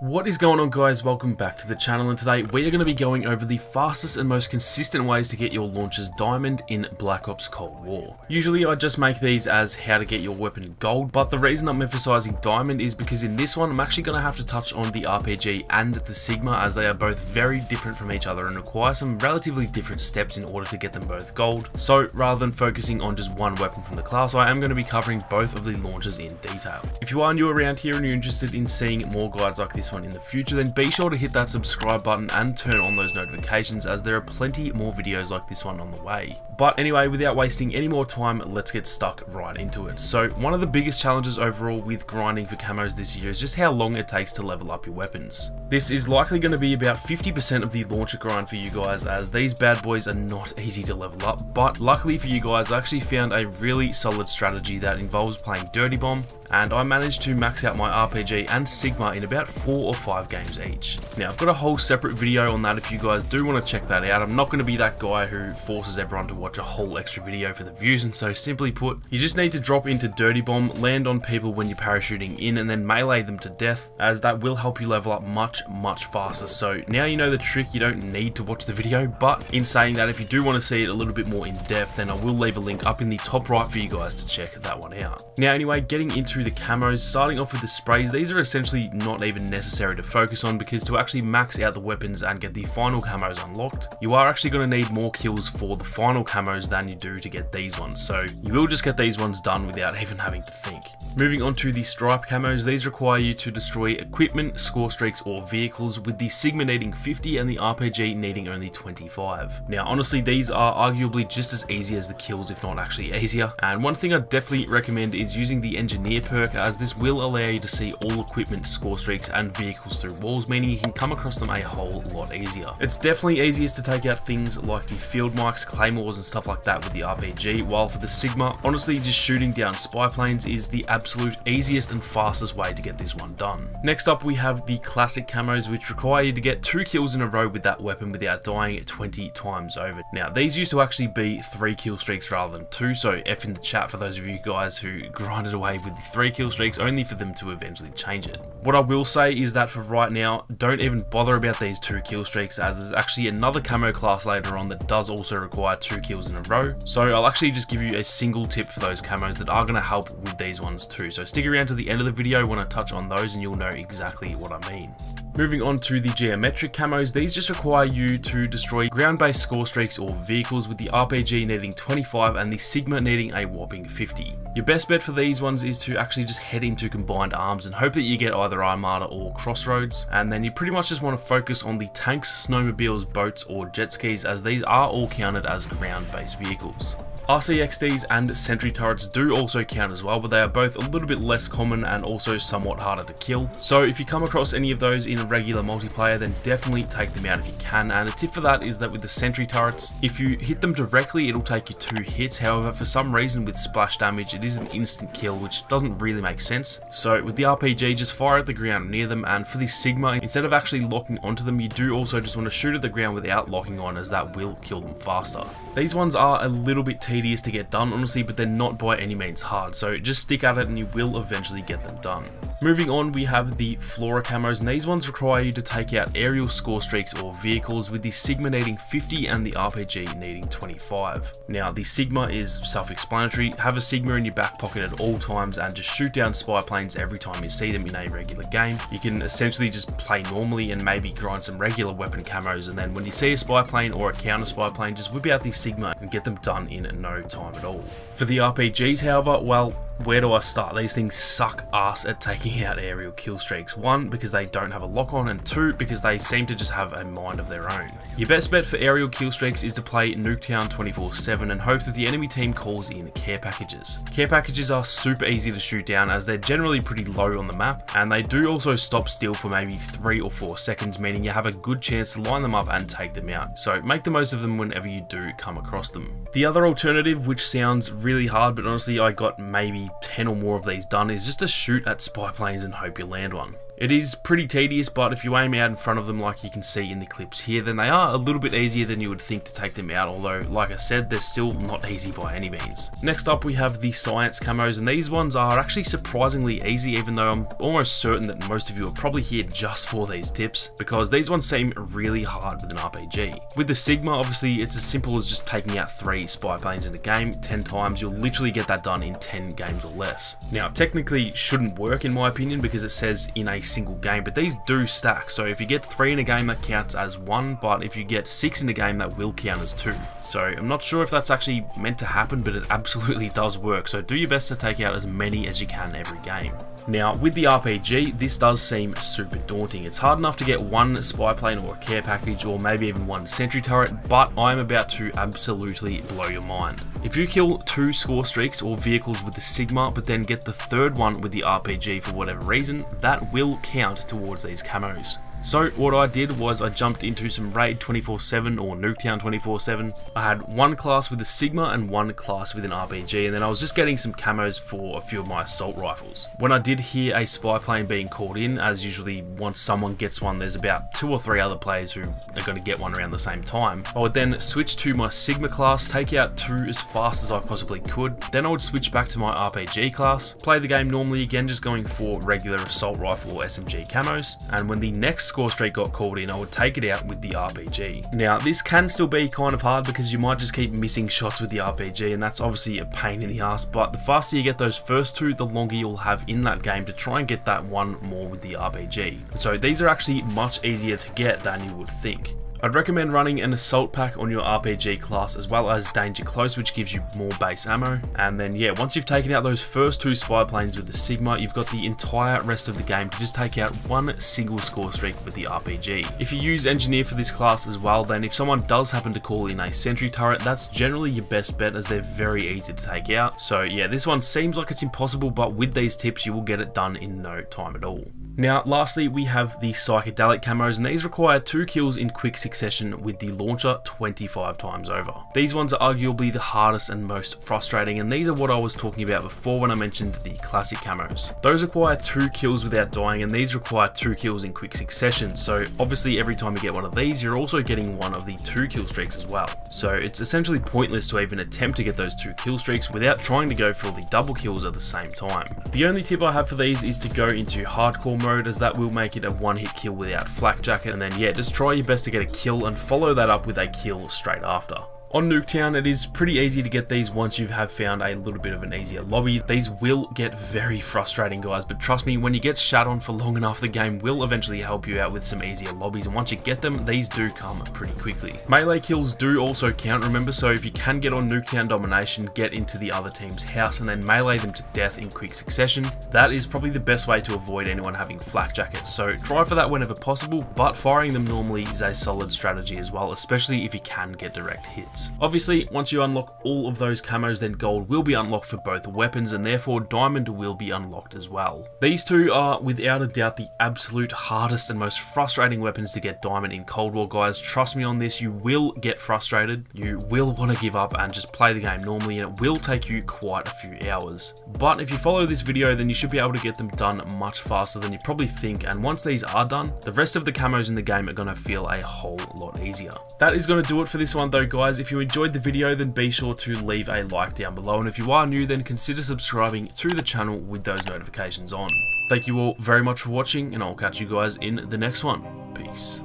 What is going on guys, welcome back to the channel and today we are going to be going over the fastest and most consistent ways to get your launchers diamond in Black Ops Cold War. Usually I just make these as how to get your weapon gold, but the reason I'm emphasizing diamond is because in this one I'm actually going to have to touch on the RPG and the Cigma as they are both very different from each other and require some relatively different steps in order to get them both gold. So rather than focusing on just one weapon from the class, I am going to be covering both of the launchers in detail. If you are new around here and you're interested in seeing more guides like this one in the future, then be sure to hit that subscribe button and turn on those notifications as there are plenty more videos like this one on the way. But anyway, without wasting any more time, let's get stuck right into it. So one of the biggest challenges overall with grinding for camos this year is just how long it takes to level up your weapons. This is likely going to be about 50% of the launcher grind for you guys as these bad boys are not easy to level up, but luckily for you guys I actually found a really solid strategy that involves playing Dirty Bomb and I managed to max out my RPG and Cigma in about 4 or 5 games each. Now I've got a whole separate video on that if you guys do want to check that out. I'm not going to be that guy who forces everyone to watch a whole extra video for the views and so simply put, you just need to drop into Dirty Bomb, land on people when you're parachuting in and then melee them to death as that will help you level up much much faster. So now you know the trick, you don't need to watch the video but in saying that if you do want to see it a little bit more in depth then I will leave a link up in the top right for you guys to check that one out. Now anyway, getting into the camos, starting off with the sprays, these are essentially not even necessary to focus on because to actually max out the weapons and get the final camos unlocked, you are actually going to need more kills for the final camos than you do to get these ones, so you will just get these ones done without even having to think. Moving on to the stripe camos, these require you to destroy equipment, score streaks or vehicles with the Cigma needing 50 and the RPG needing only 25. Now honestly these are arguably just as easy as the kills if not actually easier and one thing I definitely recommend is using the engineer perk as this will allow you to see all equipment, score streaks and vehicles through walls meaning you can come across them a whole lot easier. It's definitely easiest to take out things like the field mics, claymores and stuff like that with the RPG while for the Cigma honestly just shooting down spy planes is the absolute easiest and fastest way to get this one done. Next up we have the classic camos which require you to get 2 kills in a row with that weapon without dying 20 times over. Now these used to actually be 3 kill streaks rather than 2 so F in the chat for those of you guys who grinded away with the 3 kill streaks only for them to eventually change it. What I will say is that for right now don't even bother about these 2 kill streaks as there's actually another camo class later on that does also require 2 kills in a row. So I'll actually just give you a single tip for those camos that are going to help with these ones too. So stick around to the end of the video when I touch on those and you'll know exactly what I mean. Moving on to the geometric camos, these just require you to destroy ground-based score streaks or vehicles with the RPG needing 25 and the Cigma needing a whopping 50. Your best bet for these ones is to actually just head into combined arms and hope that you get either Armada or Crossroads and then you pretty much just want to focus on the tanks, snowmobiles, boats or jet skis as these are all counted as ground-based vehicles. RCXDs and sentry turrets do also count as well, but they are both a little bit less common and also somewhat harder to kill. So if you come across any of those in regular multiplayer, then definitely take them out if you can. And a tip for that is that with the sentry turrets, if you hit them directly, it'll take you two hits. However, for some reason with splash damage, it is an instant kill, which doesn't really make sense. So with the RPG, just fire at the ground near them. And for the Cigma, instead of actually locking onto them, you do also just want to shoot at the ground without locking on as that will kill them faster. These ones are a little bit tedious to get done honestly, but they're not by any means hard, so just stick at it and you will eventually get them done. Moving on, we have the Flora camos, and these ones require you to take out aerial score streaks or vehicles with the Cigma needing 50 and the RPG needing 25. Now, the Cigma is self-explanatory, have a Cigma in your back pocket at all times and just shoot down spy planes every time you see them in a regular game. You can essentially just play normally and maybe grind some regular weapon camos, and then when you see a spy plane or a counter spy plane, just whip out the Cigma and get them done in no time at all. For the RPGs, however, well, where do I start? These things suck ass at taking out aerial kill streaks. One, because they don't have a lock on, and two, because they seem to just have a mind of their own. Your best bet for aerial kill streaks is to play Nuketown 24-7 and hope that the enemy team calls in care packages. Care packages are super easy to shoot down as they're generally pretty low on the map, and they do also stop still for maybe 3 or 4 seconds, meaning you have a good chance to line them up and take them out. So make the most of them whenever you do come across them. The other alternative, which sounds really hard, but honestly I got maybe 10 or more of these done is just to shoot at spy planes and hope you land one. It is pretty tedious, but if you aim out in front of them like you can see in the clips here, then they are a little bit easier than you would think to take them out, although, like I said, they're still not easy by any means. Next up, we have the Science camos, and these ones are actually surprisingly easy, even though I'm almost certain that most of you are probably here just for these tips, because these ones seem really hard with an RPG. With the Cigma, obviously, it's as simple as just taking out three spy planes in a game 10 times, you'll literally get that done in 10 games or less. Now, technically shouldn't work in my opinion because it says in a single game, but these do stack. So if you get three in a game, that counts as one, but if you get six in a game, that will count as two. So I'm not sure if that's actually meant to happen, but it absolutely does work. So do your best to take out as many as you can every game. Now, with the RPG, this does seem super daunting. It's hard enough to get one spy plane or a care package or maybe even one sentry turret, but I'm about to absolutely blow your mind. If you kill two score streaks or vehicles with the Cigma, but then get the third one with the RPG for whatever reason, that will count towards these camos. So what I did was I jumped into some Raid 24-7 or Nuketown 24-7. I had one class with a Cigma and one class with an RPG and then I was just getting some camos for a few of my assault rifles. When I did hear a spy plane being called in, as usually once someone gets one there's about two or three other players who are going to get one around the same time. I would then switch to my Cigma class, take out two as fast as I possibly could, then I would switch back to my RPG class, play the game normally again just going for regular assault rifle or SMG camos, and when the next score streak got called in, I would take it out with the RPG. Now, this can still be kind of hard because you might just keep missing shots with the RPG, and that's obviously a pain in the ass, but the faster you get those first two, the longer you'll have in that game to try and get that one more with the RPG. So these are actually much easier to get than you would think. I'd recommend running an assault pack on your RPG class as well as danger close which gives you more base ammo and then yeah once you've taken out those first two spy planes with the Cigma you've got the entire rest of the game to just take out one single score streak with the RPG. If you use engineer for this class as well then if someone does happen to call in a sentry turret that's generally your best bet as they're very easy to take out so yeah this one seems like it's impossible but with these tips you will get it done in no time at all. Now, lastly, we have the psychedelic camos, and these require two kills in quick succession with the launcher 25 times over. These ones are arguably the hardest and most frustrating, and these are what I was talking about before when I mentioned the classic camos. Those require two kills without dying, and these require two kills in quick succession, so obviously every time you get one of these, you're also getting one of the two kill streaks as well. So it's essentially pointless to even attempt to get those two kill streaks without trying to go for the double kills at the same time. The only tip I have for these is to go into hardcore mode as that will make it a one hit kill without flak jacket and then yeah just try your best to get a kill and follow that up with a kill straight after. On Nuketown, it is pretty easy to get these once you have found a little bit of an easier lobby. These will get very frustrating, guys, but trust me, when you get shot on for long enough, the game will eventually help you out with some easier lobbies, and once you get them, these do come pretty quickly. Melee kills do also count, remember, so if you can get on Nuketown domination, get into the other team's house, and then melee them to death in quick succession, that is probably the best way to avoid anyone having flak jackets, so try for that whenever possible, but firing them normally is a solid strategy as well, especially if you can get direct hits. Obviously, once you unlock all of those camos, then gold will be unlocked for both weapons, and therefore diamond will be unlocked as well. These two are without a doubt the absolute hardest and most frustrating weapons to get diamond in Cold War, guys. Trust me on this, you will get frustrated, you will want to give up and just play the game normally, and it will take you quite a few hours. But if you follow this video, then you should be able to get them done much faster than you probably think, and once these are done, the rest of the camos in the game are going to feel a whole lot easier. That is going to do it for this one though, guys. If you enjoyed the video, then be sure to leave a like down below. And if you are new, then consider subscribing to the channel with those notifications on. Thank you all very much for watching, and I'll catch you guys in the next one. Peace.